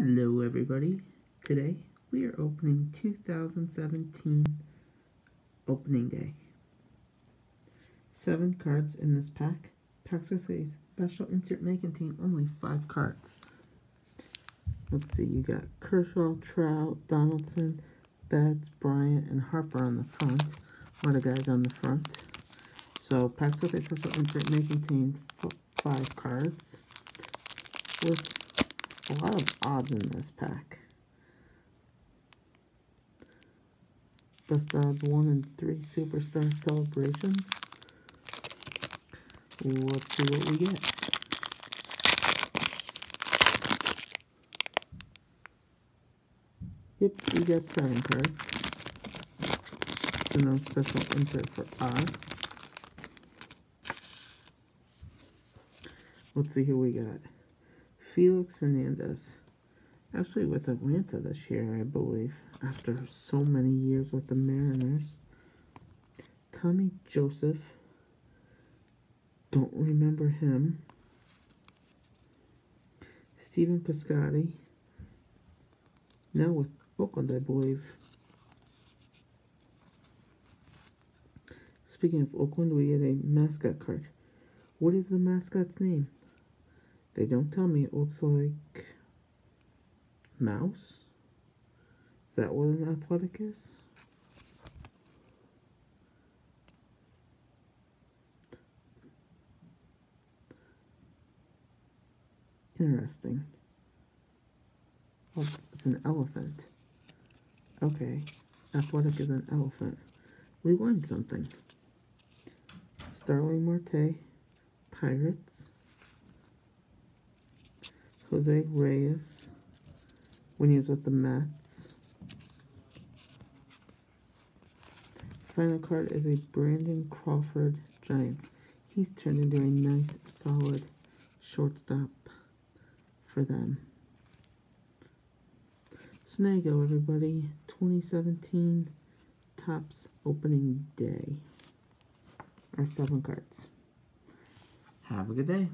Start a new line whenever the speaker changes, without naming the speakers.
Hello everybody. Today we are opening 2017 opening day. Seven cards in this pack. Packs with a special insert may contain only five cards. Let's see, you got Kershaw, Trout, Donaldson, Betts, Bryant, and Harper on the front. A lot of guys on the front. So packs with a special insert may contain five cards with a lot of odds in this pack. Best odds 1 and 3 Superstar Celebrations. Let's see what we get. Yep, we got 7 cards. So no special insert for us. Let's see who we got. Felix Hernandez. Actually with Atlanta this year, I believe. After so many years with the Mariners. Tommy Joseph. Don't remember him. Stephen Piscotty. Now with Oakland, I believe. Speaking of Oakland, we get a mascot card. What is the mascot's name? They don't tell me. It looks like mouse. Is that what an athletic is? Interesting. Oh, it's an elephant. Okay. Athletic is an elephant. We learned something. Starling Marte, Pirates. Jose Reyes when he was with the Mets. Final card is a Brandon Crawford Giants. He's turned into a nice, solid shortstop for them. So there you go, everybody. 2017 Topps opening day. Our seven cards. Have a good day.